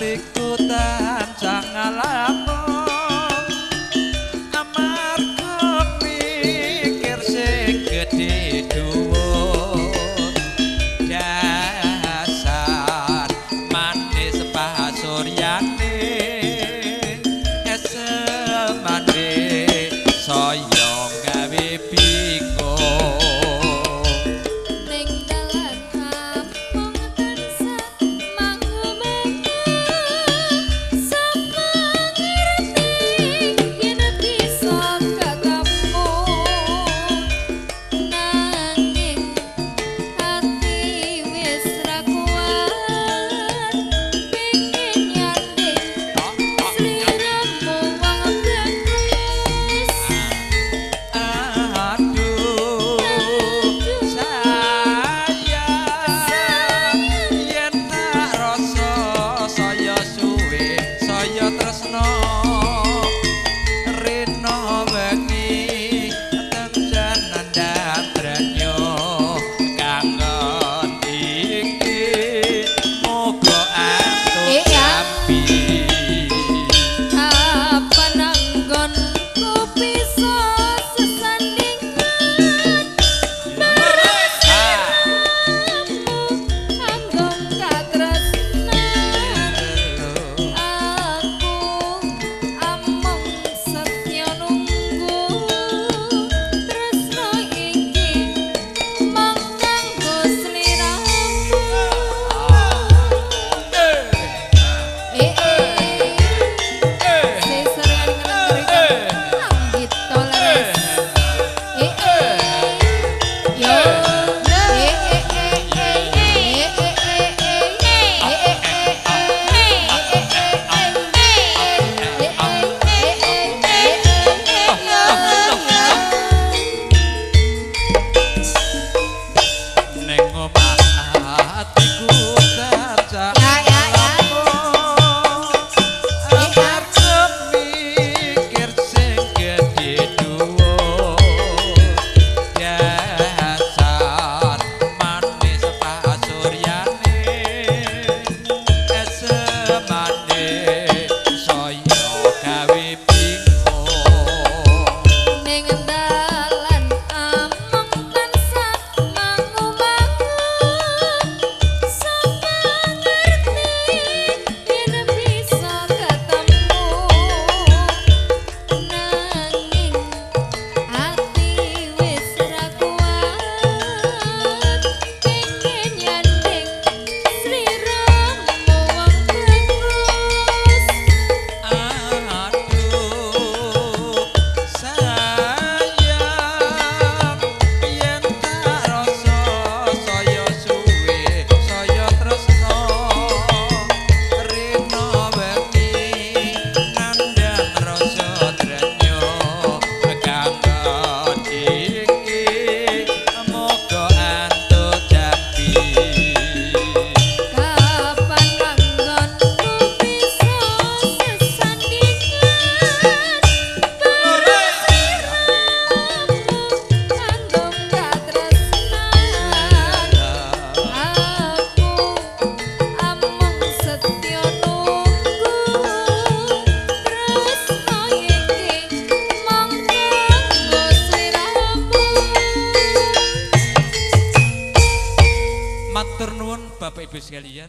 dificuldade. Bapak Ibu sekalian.